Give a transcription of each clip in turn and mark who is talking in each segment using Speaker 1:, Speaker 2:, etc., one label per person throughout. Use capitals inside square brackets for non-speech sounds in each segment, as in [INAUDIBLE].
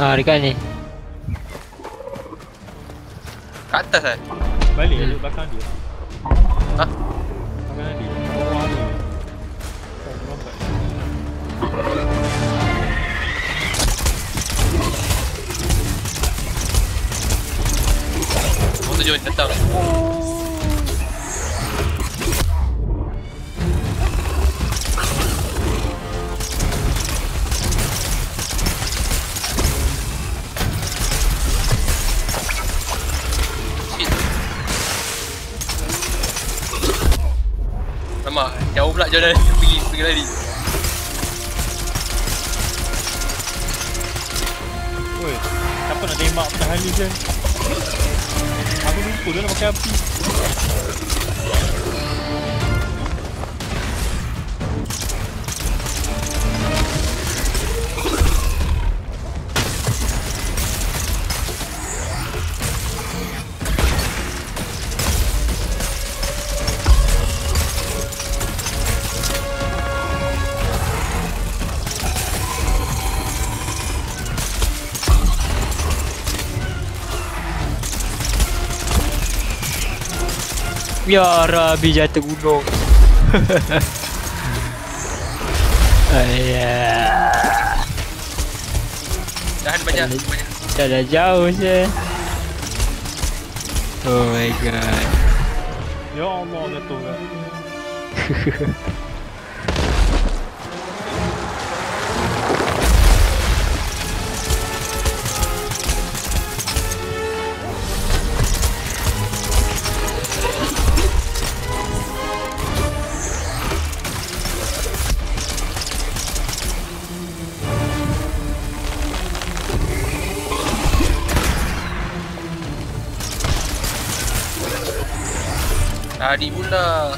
Speaker 1: Ah, dekat ni.
Speaker 2: Kat atas kan?
Speaker 3: Balik
Speaker 1: Hmm.
Speaker 3: hmm. belakang dia.
Speaker 2: Ha?
Speaker 3: Belakang dia. Bawah ni. Tak nampak.
Speaker 2: Orang tu join datang. Shit. Dah pergi pergi lari.
Speaker 3: Oi, siapa nak tembak pada hari je? Aku lupa dia nak pakai api.
Speaker 1: Ya Rabbi jatuh gunung. [LAUGHS] Ayah.
Speaker 2: Dah ada banyak, banyak.
Speaker 1: Dah dah jauh je. Oh my god.
Speaker 3: Ya Allah jatuh kan. [LAUGHS]
Speaker 2: Tadi pula.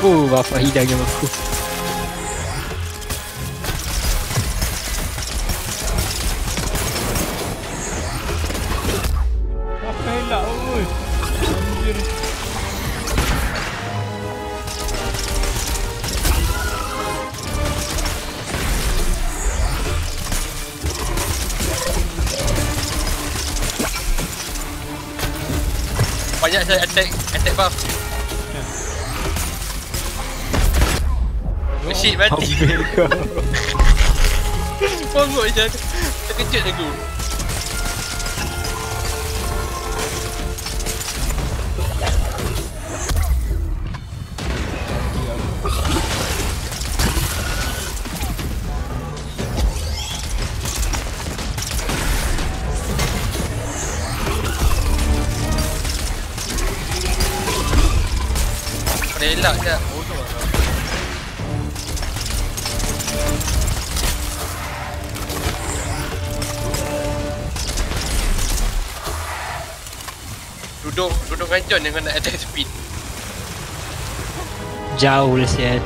Speaker 1: Oh, bapak hidangnya aku.
Speaker 2: Banyak saya attack, attack buff. Oh shit, mati. [LAUGHS] Pongok je. Terkejut aku. Oh no. Duduk, duduk dengan John yang nak attack speed.
Speaker 1: Jauh lah sial.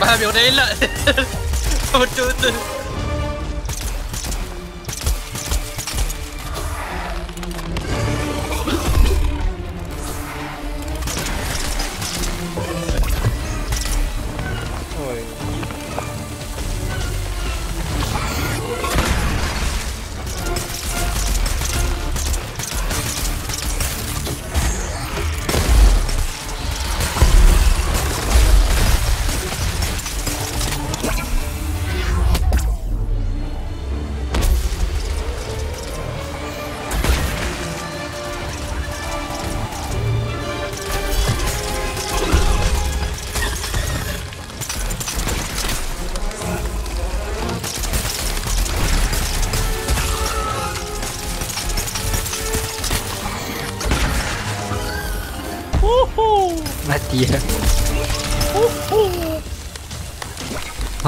Speaker 2: Faham yang relak. Betul-betul.
Speaker 3: Oi.
Speaker 1: Mati ya. Uhu.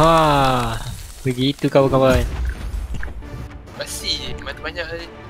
Speaker 1: Ha. Begitu kawan-kawan.
Speaker 2: Masih mati banyak lagi.